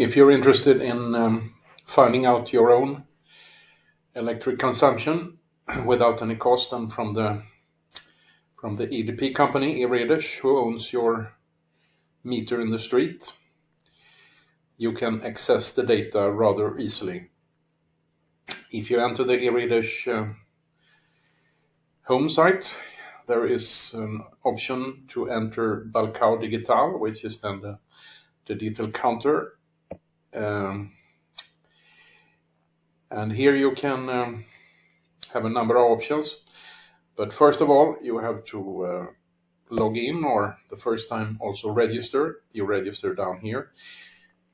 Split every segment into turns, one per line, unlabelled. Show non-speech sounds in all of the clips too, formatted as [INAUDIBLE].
if you're interested in um, finding out your own electric consumption [CLEARS THROAT] without any cost and from the from the EDP company, E-REDES, who owns your meter in the street, you can access the data rather easily. If you enter the E-REDES uh, home site, there is an option to enter Balcão Digital, which is then the, the digital counter. Um, and here you can um, have a number of options. But first of all, you have to uh, log in or the first time also register. You register down here.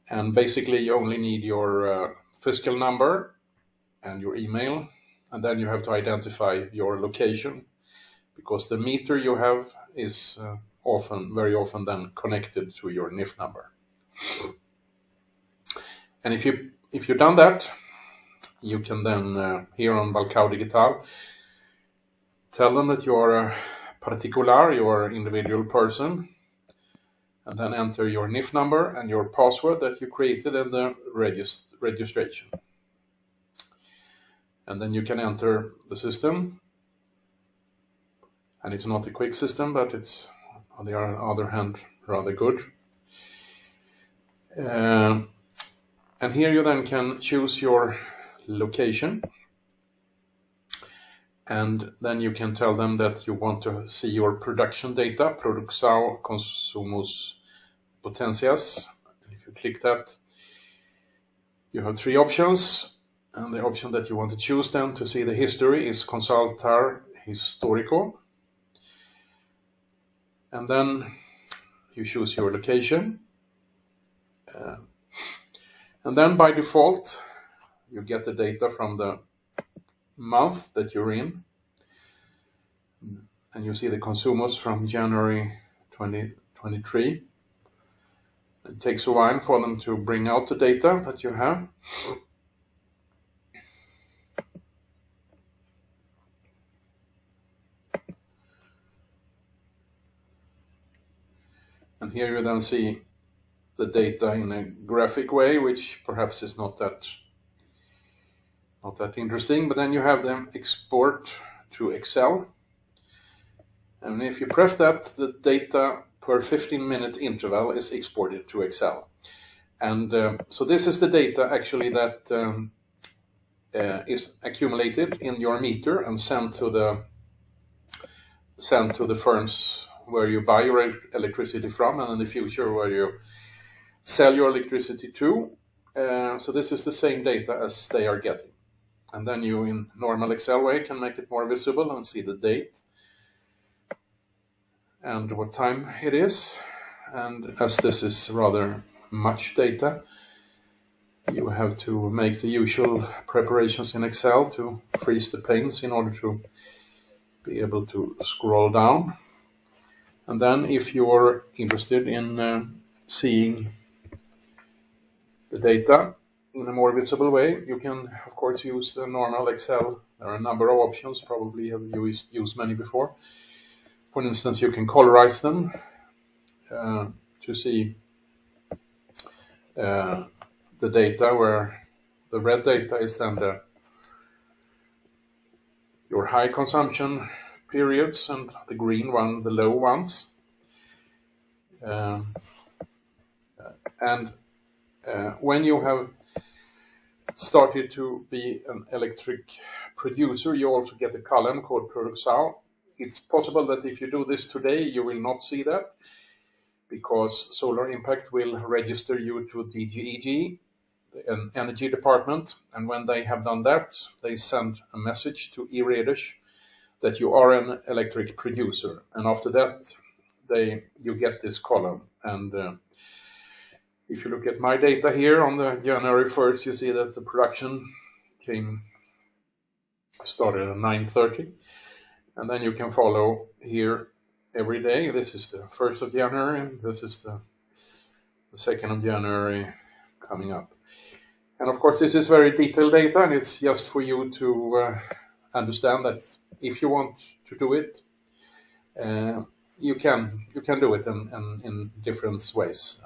And basically you only need your uh, physical number and your email. And then you have to identify your location because the meter you have is uh, often, very often then connected to your NIF number. And if you if you've done that, you can then uh, here on Balcão Digital tell them that you are a particular, you are an individual person, and then enter your NIF number and your password that you created in the regist registration. And then you can enter the system. And it's not a quick system, but it's on the other hand rather good. Uh, and here you then can choose your location and then you can tell them that you want to see your production data, Produção Consumos Potências. If you click that, you have three options, and the option that you want to choose then to see the history is Consultar Histórico. And then you choose your location. Uh, and then by default, you get the data from the month that you're in. And you see the consumers from January 2023. It takes a while for them to bring out the data that you have. And here you then see the data in a graphic way, which perhaps is not that not that interesting, but then you have them export to Excel. And if you press that, the data per 15 minute interval is exported to Excel. And uh, so this is the data actually that um, uh, is accumulated in your meter and sent to the sent to the firms where you buy your electricity from and in the future where you sell your electricity to. Uh, so this is the same data as they are getting and then you in normal Excel way can make it more visible and see the date and what time it is and as this is rather much data you have to make the usual preparations in Excel to freeze the panes in order to be able to scroll down and then if you're interested in uh, seeing the data in a more visible way. You can, of course, use the normal Excel. There are a number of options, probably have used, used many before. For instance, you can colorize them uh, to see uh, the data where the red data is then the your high consumption periods and the green one the low ones. Uh, and uh, when you have started to be an electric producer, you also get a column called Produção. It's possible that if you do this today, you will not see that because Solar Impact will register you to DGEG, the energy department, and when they have done that, they send a message to E-REDES that you are an electric producer, and after that, they you get this column, and uh, if you look at my data here on the January 1st, you see that the production came started at 9.30. And then you can follow here every day. This is the 1st of January. This is the, the 2nd of January coming up. And of course, this is very detailed data, and it's just for you to uh, understand that if you want to do it, uh, you can you can do it in, in, in different ways.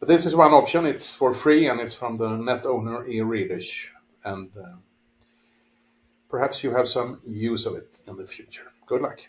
But this is one option. It's for free and it's from the net owner E-REDES. And uh, perhaps you have some use of it in the future. Good luck.